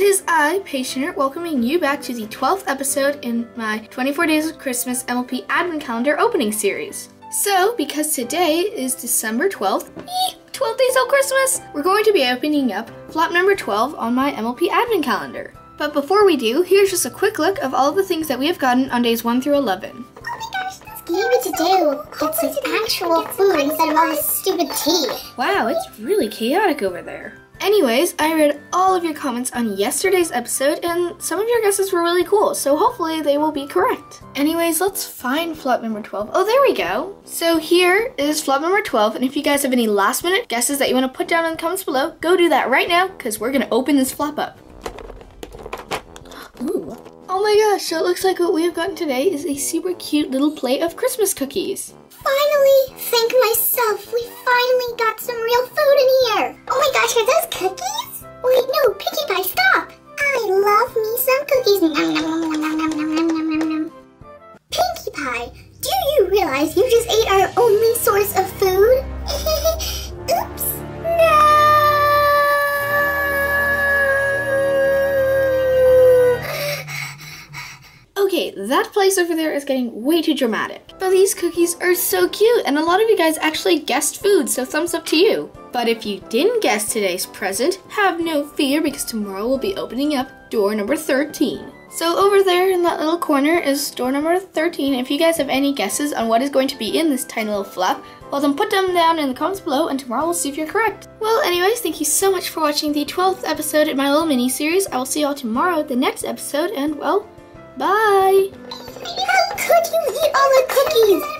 is I, Page Turner, welcoming you back to the 12th episode in my 24 Days of Christmas MLP Advent Calendar opening series. So, because today is December 12th, 12 days till Christmas, we're going to be opening up flap number 12 on my MLP Advent Calendar. But before we do, here's just a quick look of all the things that we have gotten on days 1 through 11. Oh my gosh, maybe today we'll get some actual food instead of all this stupid tea. Wow, it's really chaotic over there. Anyways, I read all of your comments on yesterday's episode, and some of your guesses were really cool, so hopefully they will be correct. Anyways, let's find flap number 12. Oh, there we go. So here is flap number 12, and if you guys have any last minute guesses that you want to put down in the comments below, go do that right now, because we're going to open this flap up. Ooh. Oh my gosh, so it looks like what we have gotten today is a super cute little plate of Christmas cookies. Finally, cookies? Wait, no, Pinkie Pie, stop. I love me some cookies. Nom, nom, nom, nom, nom, nom, nom, nom, nom, nom. Pinkie Pie, do you realize you just ate our only source of food? Oops. No. Okay, that place over there is getting way too dramatic. But these cookies are so cute, and a lot of you guys actually guessed food, so thumbs up to you. But if you didn't guess today's present, have no fear because tomorrow we'll be opening up door number 13. So over there in that little corner is door number 13. If you guys have any guesses on what is going to be in this tiny little flap, well then put them down in the comments below and tomorrow we'll see if you're correct. Well anyways, thank you so much for watching the 12th episode in my little mini series. I will see y'all tomorrow at the next episode and well, bye! How could you eat all the cookies?